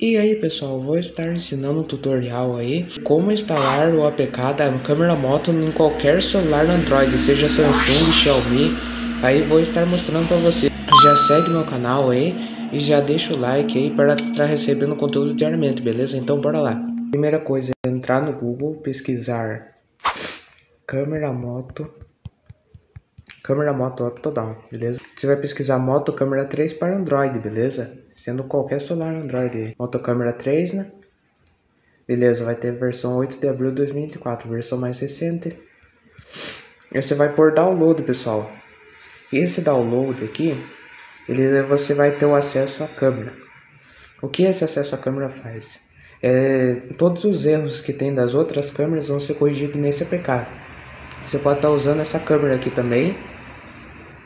E aí pessoal, vou estar ensinando um tutorial aí como instalar o APK da câmera moto em qualquer celular Android, seja Samsung, Xiaomi, aí vou estar mostrando para você. Já segue meu canal aí e já deixa o like aí para estar recebendo conteúdo diariamente, beleza? Então bora lá. Primeira coisa é entrar no Google, pesquisar câmera moto câmera moto up down, beleza? Você vai pesquisar moto câmera 3 para Android, beleza? Sendo qualquer celular Android. Moto câmera 3, né? Beleza, vai ter versão 8 de abril de 2024, versão mais recente. E você vai por download, pessoal. Esse download aqui, ele, você vai ter o acesso à câmera. O que esse acesso à câmera faz? É, todos os erros que tem das outras câmeras vão ser corrigidos nesse APK. Você pode estar usando essa câmera aqui também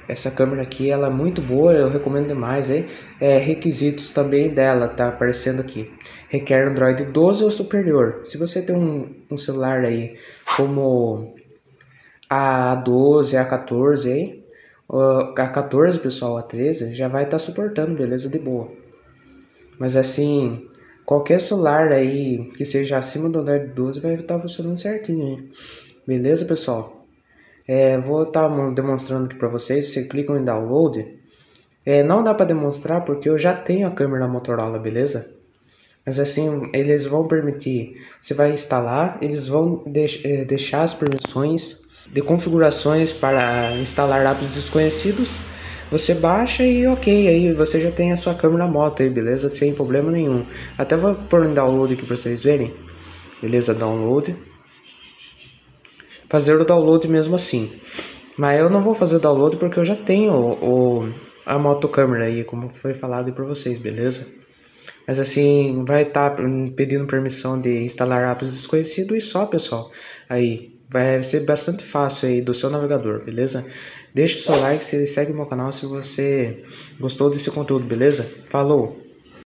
essa câmera aqui ela é muito boa, eu recomendo demais. Hein? É, requisitos também dela, tá aparecendo aqui. Requer Android 12 ou superior. Se você tem um, um celular aí como a 12, a 14, hein? a 14, pessoal, a 13, já vai estar tá suportando, beleza? De boa. Mas assim, qualquer celular aí que seja acima do Android 12 vai estar tá funcionando certinho, hein? Beleza, pessoal? É, vou estar tá demonstrando aqui para vocês. Você clica em download. É, não dá para demonstrar porque eu já tenho a câmera Motorola, beleza? Mas assim, eles vão permitir. Você vai instalar, eles vão deix é, deixar as permissões de configurações para instalar apps desconhecidos. Você baixa e ok, aí você já tem a sua câmera moto aí, beleza? Sem problema nenhum. Até vou pôr em download aqui para vocês verem. Beleza, download fazer o download mesmo assim. Mas eu não vou fazer o download porque eu já tenho o, o a motocâmera aí, como foi falado para vocês, beleza? Mas assim, vai estar tá pedindo permissão de instalar apps desconhecidos e só, pessoal. Aí, vai ser bastante fácil aí do seu navegador, beleza? Deixe o seu like, se segue meu canal se você gostou desse conteúdo, beleza? Falou!